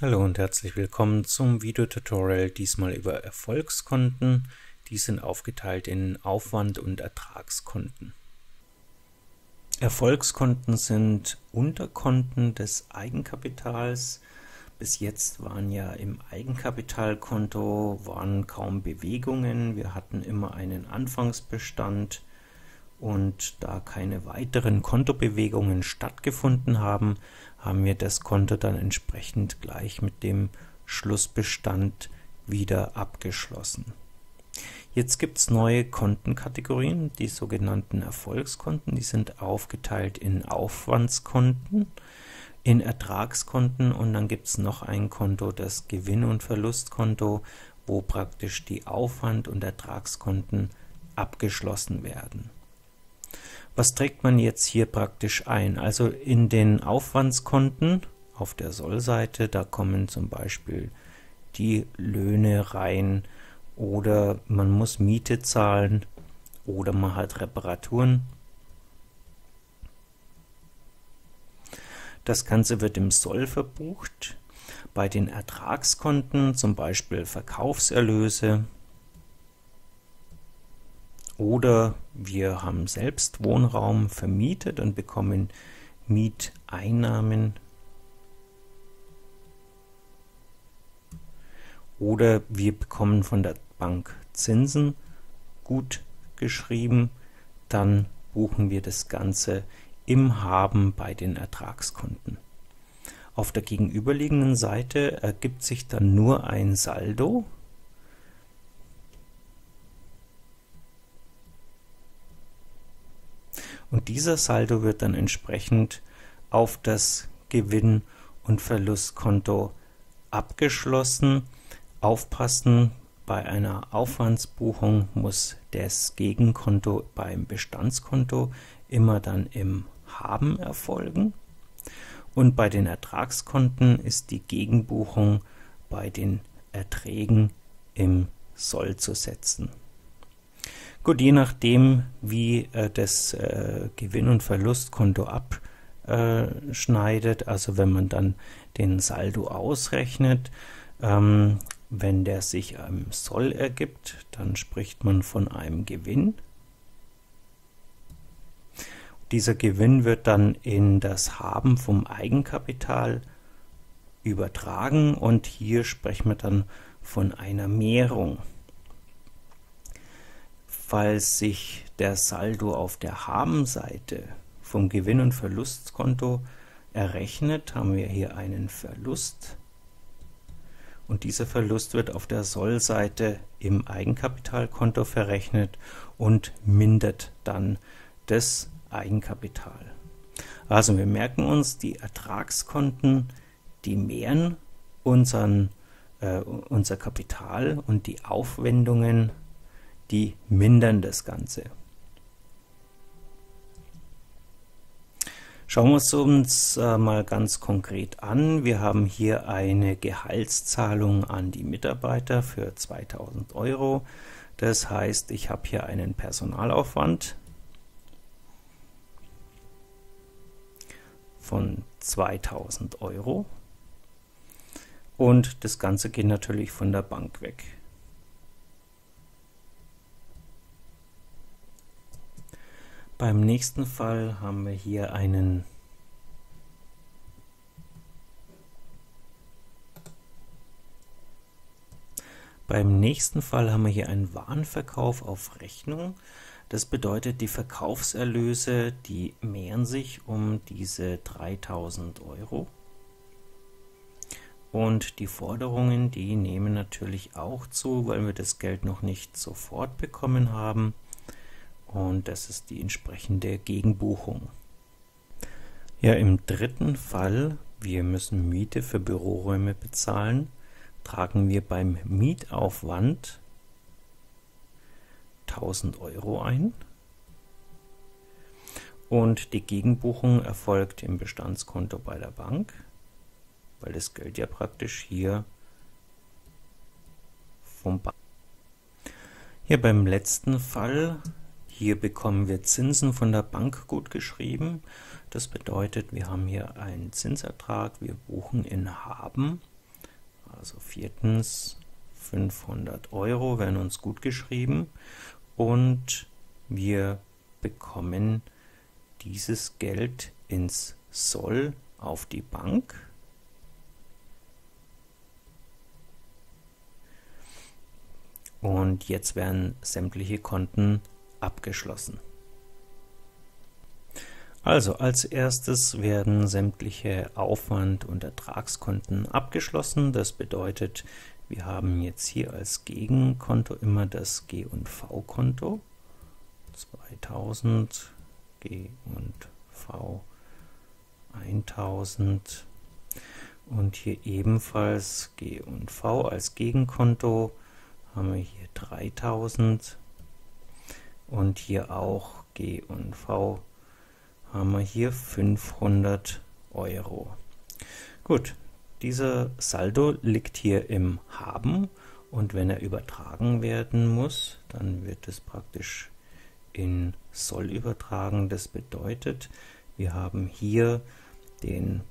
Hallo und herzlich willkommen zum Videotutorial, diesmal über Erfolgskonten. Die sind aufgeteilt in Aufwand- und Ertragskonten. Erfolgskonten sind Unterkonten des Eigenkapitals. Bis jetzt waren ja im Eigenkapitalkonto waren kaum Bewegungen. Wir hatten immer einen Anfangsbestand und da keine weiteren Kontobewegungen stattgefunden haben, haben wir das Konto dann entsprechend gleich mit dem Schlussbestand wieder abgeschlossen. Jetzt gibt es neue Kontenkategorien, die sogenannten Erfolgskonten, die sind aufgeteilt in Aufwandskonten, in Ertragskonten und dann gibt es noch ein Konto, das Gewinn- und Verlustkonto, wo praktisch die Aufwand- und Ertragskonten abgeschlossen werden. Was trägt man jetzt hier praktisch ein? Also in den Aufwandskonten auf der Sollseite, da kommen zum Beispiel die Löhne rein oder man muss Miete zahlen oder man hat Reparaturen. Das Ganze wird im Soll verbucht. Bei den Ertragskonten zum Beispiel Verkaufserlöse, oder wir haben selbst Wohnraum vermietet und bekommen Mieteinnahmen. Oder wir bekommen von der Bank Zinsen gut geschrieben, dann buchen wir das Ganze im Haben bei den Ertragskonten. Auf der gegenüberliegenden Seite ergibt sich dann nur ein Saldo, und dieser Saldo wird dann entsprechend auf das Gewinn- und Verlustkonto abgeschlossen. Aufpassen, bei einer Aufwandsbuchung muss das Gegenkonto beim Bestandskonto immer dann im Haben erfolgen und bei den Ertragskonten ist die Gegenbuchung bei den Erträgen im Soll zu setzen. Gut, je nachdem, wie äh, das äh, Gewinn- und Verlustkonto abschneidet, also wenn man dann den Saldo ausrechnet, ähm, wenn der sich im Soll ergibt, dann spricht man von einem Gewinn. Dieser Gewinn wird dann in das Haben vom Eigenkapital übertragen und hier sprechen wir dann von einer Mehrung. Falls sich der Saldo auf der Haben-Seite vom Gewinn- und Verlustkonto errechnet, haben wir hier einen Verlust und dieser Verlust wird auf der Soll-Seite im Eigenkapitalkonto verrechnet und mindert dann das Eigenkapital. Also wir merken uns, die Ertragskonten, die mehren unseren, äh, unser Kapital und die Aufwendungen die mindern das Ganze. Schauen wir es uns äh, mal ganz konkret an. Wir haben hier eine Gehaltszahlung an die Mitarbeiter für 2000 Euro. Das heißt, ich habe hier einen Personalaufwand von 2000 Euro und das Ganze geht natürlich von der Bank weg. Beim nächsten Fall haben wir hier einen Beim nächsten Fall haben wir hier einen Warenverkauf auf Rechnung. Das bedeutet, die Verkaufserlöse, die mehren sich um diese 3000 Euro. Und die Forderungen, die nehmen natürlich auch zu, weil wir das Geld noch nicht sofort bekommen haben und das ist die entsprechende Gegenbuchung. Ja, im dritten Fall, wir müssen Miete für Büroräume bezahlen, tragen wir beim Mietaufwand 1000 Euro ein und die Gegenbuchung erfolgt im Bestandskonto bei der Bank, weil das Geld ja praktisch hier vom Bank. Hier beim letzten Fall hier bekommen wir Zinsen von der Bank gut geschrieben. Das bedeutet, wir haben hier einen Zinsertrag, wir buchen in Haben Also viertens 500 Euro werden uns gut geschrieben und wir bekommen dieses Geld ins Soll auf die Bank. Und jetzt werden sämtliche Konten abgeschlossen. Also als erstes werden sämtliche Aufwand- und Ertragskonten abgeschlossen. Das bedeutet, wir haben jetzt hier als Gegenkonto immer das G- und V-Konto. 2000 G und V 1000 und hier ebenfalls G und V als Gegenkonto haben wir hier 3000 und hier auch G und V haben wir hier 500 Euro. Gut, dieser Saldo liegt hier im Haben und wenn er übertragen werden muss, dann wird es praktisch in Soll übertragen. Das bedeutet, wir haben hier den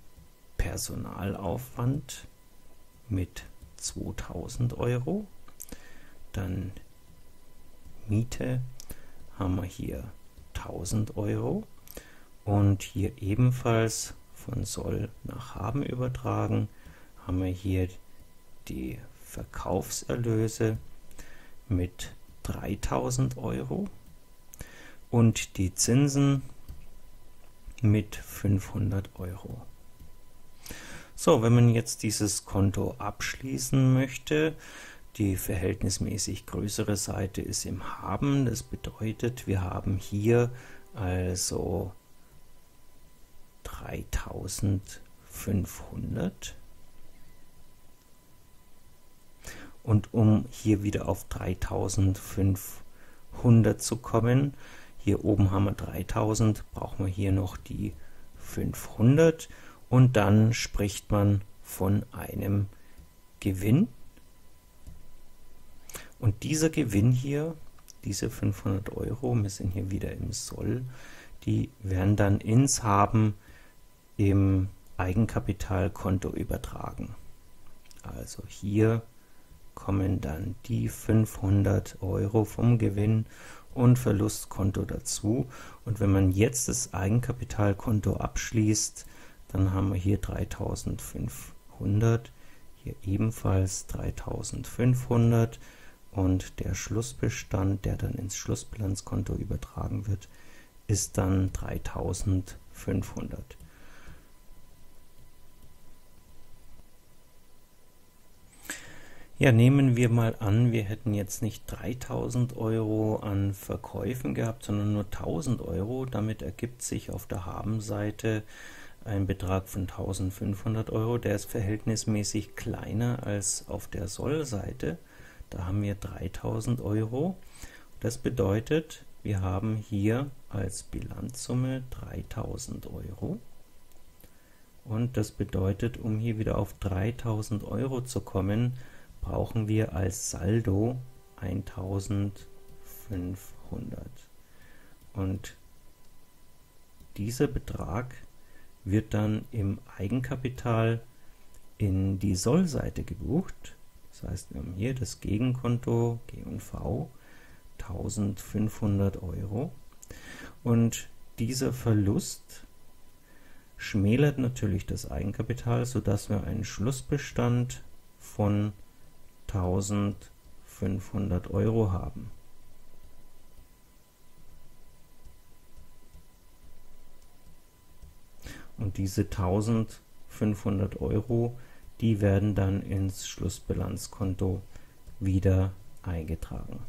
Personalaufwand mit 2000 Euro, dann Miete haben wir hier 1000 Euro und hier ebenfalls von Soll nach Haben übertragen haben wir hier die Verkaufserlöse mit 3000 Euro und die Zinsen mit 500 Euro. So, wenn man jetzt dieses Konto abschließen möchte, die verhältnismäßig größere Seite ist im Haben. Das bedeutet, wir haben hier also 3500 und um hier wieder auf 3500 zu kommen, hier oben haben wir 3000, brauchen wir hier noch die 500 und dann spricht man von einem Gewinn. Und dieser Gewinn hier, diese 500 Euro, wir sind hier wieder im Soll, die werden dann ins Haben im Eigenkapitalkonto übertragen. Also hier kommen dann die 500 Euro vom Gewinn und Verlustkonto dazu. Und wenn man jetzt das Eigenkapitalkonto abschließt, dann haben wir hier 3500, hier ebenfalls 3500 und der Schlussbestand, der dann ins Schlussbilanzkonto übertragen wird, ist dann 3500. Ja, nehmen wir mal an, wir hätten jetzt nicht 3000 Euro an Verkäufen gehabt, sondern nur 1000 Euro. Damit ergibt sich auf der Habenseite ein Betrag von 1500 Euro. Der ist verhältnismäßig kleiner als auf der Sollseite. Da haben wir 3000 Euro. Das bedeutet, wir haben hier als Bilanzsumme 3000 Euro. Und das bedeutet, um hier wieder auf 3000 Euro zu kommen, brauchen wir als Saldo 1500. Und dieser Betrag wird dann im Eigenkapital in die Sollseite gebucht. Das heißt, wir haben hier das Gegenkonto G&V 1500 Euro und dieser Verlust schmälert natürlich das Eigenkapital, sodass wir einen Schlussbestand von 1500 Euro haben. Und diese 1500 Euro, die werden dann ins Schlussbilanzkonto wieder eingetragen.